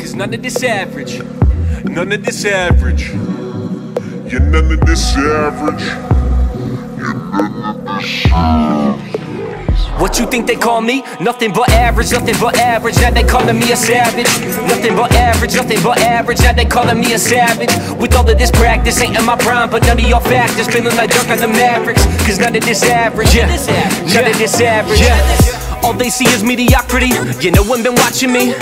Cause none of this average. None of this average. You're none of this average. You're none of this average. What you think they call me? Nothing but average, nothing but average. Now they calling me a savage. Nothing but average, nothing but average. Now they calling me a savage. With all of this practice, ain't in my prime, but none of y'all factors. Feeling like drunk on the Mavericks. Cause none of this average. Yeah. None of this average. Yeah. All they see is mediocrity. You know one been watching me.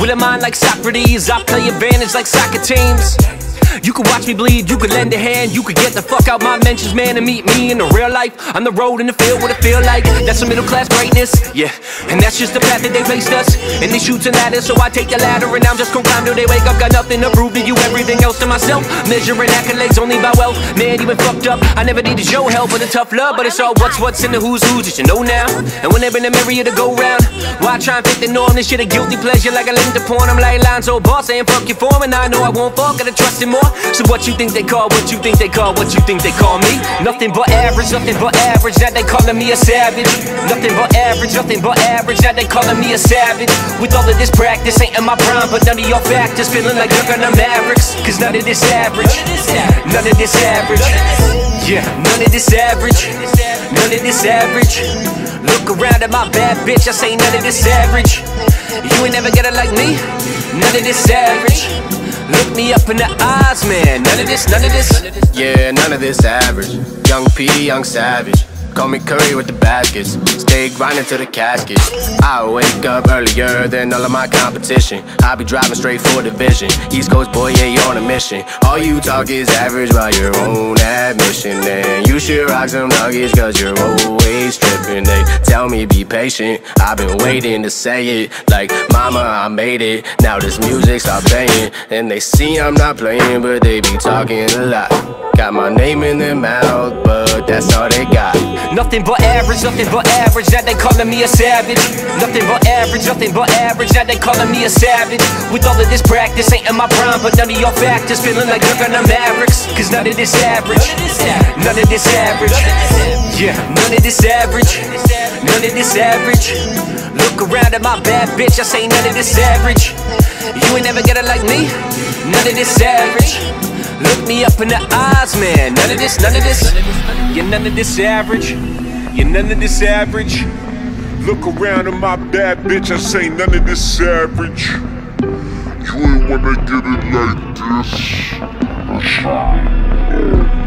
With a mind like Socrates, I play advantage like soccer teams. You can watch me bleed, you can lend a hand, you can get the fuck out my mentions, man, and meet me in the real life. On the road, in the field, what it feel like. That's some middle class greatness, yeah. And that's just the path that they placed us. And they Chutes and ladders, so I take the ladder, and I'm just gon' climb till they wake up. Got nothing to prove to you, everything else to myself. Measuring accolades only by wealth. Man, you fucked up. I never needed your help, but a tough love. But it's all what's what's in the who's who's, that you know now. And whenever the mirror to go round, why try and fit the norm? This shit a guilty pleasure, like a link to porn. I'm like Lonzo Ball saying fuck your form, and I know I won't fall, gotta trust him more. So what you think they call, what you think they call, what you think they call me? Nothing but average, nothing but average, now they calling me a savage. Nothing but average, nothing but average, now they calling me a savage. With all of this practice, ain't in my prime, but none of your factors feeling like you're gonna Mavericks. Cause none of this average, none of this average. Yeah, none of this average, none of this average. Look around at my bad bitch, I say none of this average. You ain't never gonna like me, none of this average. Look me up in the eyes, man. None of this, none of this. Yeah, none of this average. Young P, young savage. Call me Curry with the baskets. Stay grinding to the casket. I wake up earlier than all of my competition. I be driving straight for the vision. East Coast boy, yeah, you on a mission. All you talk is average by your own admission. And you should rock some nuggets, cause you're always tripping. They tell me be patient. I've been waiting to say it. Like, mama, I made it. Now this music stop playing. And they see I'm not playing, but they be talking a lot. Got my name in their mouth, but that's all they got. Nothing but average, nothing but average. Now they calling me a savage. Nothing but average, nothing but average. Now they calling me a savage. With all of this practice, ain't in my prime, but none of your factors feeling like you're gonna Mavericks. Cause none of this average, none of this average. Yeah, none of this average, none of this average. Look around at my bad bitch, I say none of this average. You ain't never get it like me, none of this average. Look me up in the eyes, man. None of this, none of this. You're none of this average. You're none of this average. Look around at my bad bitch, I say none of this average. You ain't wanna get it like this.